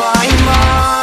my mind.